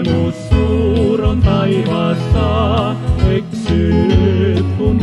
Olemus suuron taivaassa eksynyt kun